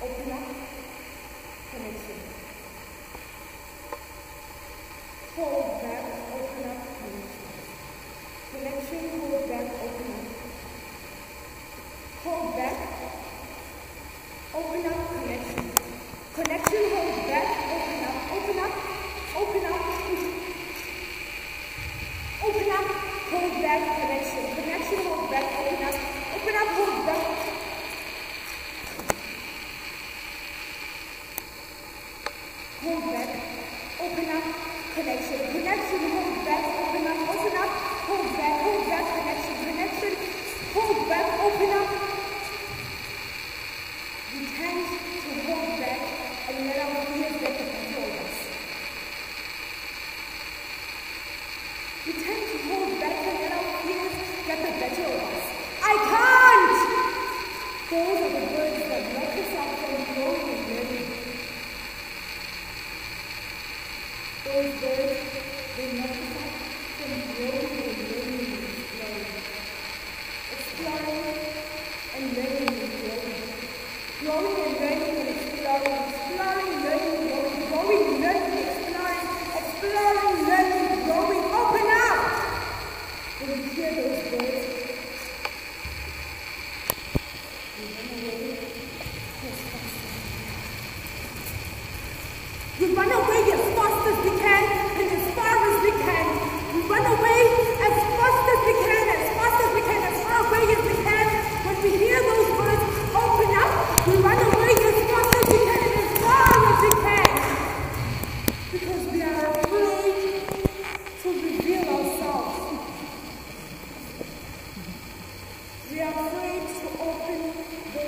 Open up nacht Hold back. Open up. werk. Connection. Hold back. Open up connection. Connection hold back. Open up. Open up. Open up. Open up. Hold back connection. Connection hold back. Open up. Open up. Hold back. program.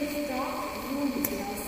こんにちは。